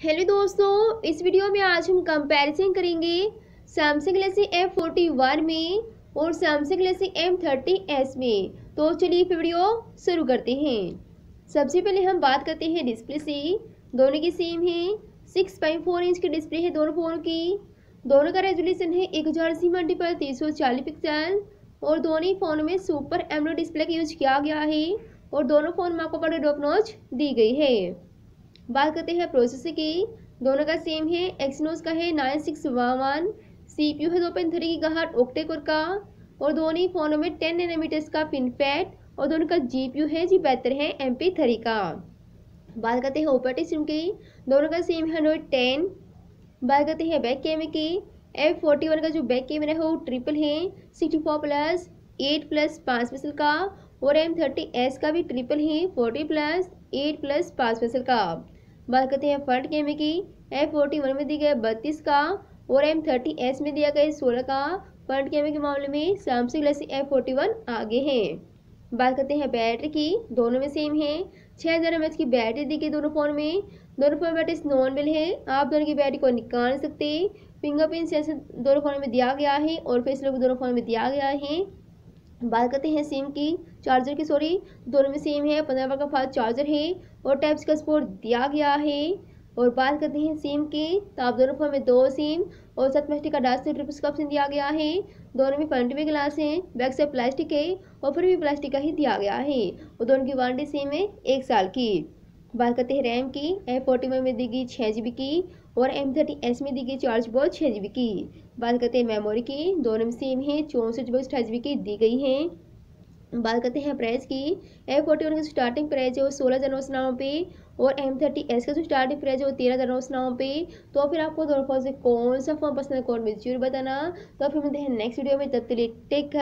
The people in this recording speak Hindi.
हेलो दोस्तों, इस वीडियो में आज हम कंपैरिजन करेंगे Samsung Galaxy M forty one में और Samsung Galaxy M thirty S में। तो चलिए वीडियो शुरू करते हैं। सबसे पहले हम बात करते हैं डिस्प्ले से। दोनों की सेम है। सिक्स पॉइंट फोर इंच की डिस्प्ले है दोनों फ़ोन की। दोनों का रेजोल्यूशन है एक हज़ार अस्सी मल्टीपल तीन सौ चालीस पिक्सल और दोनों ही फ़ोन में सुपर एमरो डिस्प्ले का यूज़ किया गया है और दोनों फ़ोन में आपको बड़े डॉप नॉच दी गई है। बात करते हैं प्रोसेसर की। दोनों का सेम है। एक्सनोस का है nine six one C P U है दो पेन थ्री की हार्ट ओक्टेकोर का। और दोनों ही फ़ोनों में टेन नैनोमीटर्स का पिन पैड और दोनों का जी पी यू है जी बेहतर है एम पी थ्री का। बात करते हैं ऑपरेटिंग सिम की। दोनों का सेम है एंड्रॉइड टेन बात करते हैं बैक कैमरे की। एफ़ फोर्टी वन का जो बैक कैमरा है वो ट्रिपल है। Sixty four plus eight plus पाँच पिक्सल का। और एम थर्टी एस का भी ट्रिपल है। फोर्टी प्लस एट प्लस पाँच पिक्सल का। बात करते हैं फ्रंट कैमरे की एफ़ फोर्टी वन में दी गई बत्तीस का और एम थर्टी एस में दिया गया सोलह का फ्रंट कैमरे के मामले में Samsung Galaxy F forty one आगे है। बात करते हैं बैटरी की, दोनों में सेम है। छः हज़ार एम की बैटरी दी गई दोनों फ़ोन में। दोनों फ़ोन बैटरी नॉन बिल है। आप दोनों की बैटरी को निकाल सकते। फिंगरप्रिंट सेंसर दोनों फ़ोन में दिया गया है और फेस लॉक दोनों फ़ोन में दिया गया है। बात करते हैं सिम की। चार्जर की सॉरी दोनों में सेम है, पंद्रह का फास्ट चार्जर है, और टाइप्स का सपोर्ट दिया गया है। और बात करते हैं सिम की तो आप दोनों फ़ोन में दो सिम और सात मेस्टिक का डार्क ट्रिप्स का ऑप्शन दिया गया है। दोनों में फ्रंट में ग्लास है बैक से प्लास्टिक है, और फिर भी प्लास्टिक का ही दिया गया है। और दोनों की वारंटी सेम है एक साल की। बात करते हैं रैम की एम फोर्टी में देगी छः जी की और एम थर्टी एस में दी गई चार जी बहुत छः जी की। बात करते हैं मेमोरी की, दोनों में सेम है, चौंसठ जी बी अठाईस जी की दी गई है। बात करते हैं प्राइस की एम फोर्टी वन का स्टार्टिंग प्राइस है वो सोलह हज़ार नौ सौ नब्बे और एम थर्टी एस का जो स्टार्टिंग प्राइस है वो तेरह हज़ार नौ सौ नब्बे तो फिर आपको दोनों फ़ोन से कौन सा फ़ोन पसंद है कौन में ज़रूर बताना। तो फिर मिलते हैं नेक्स्ट वीडियो में, तब तक टेक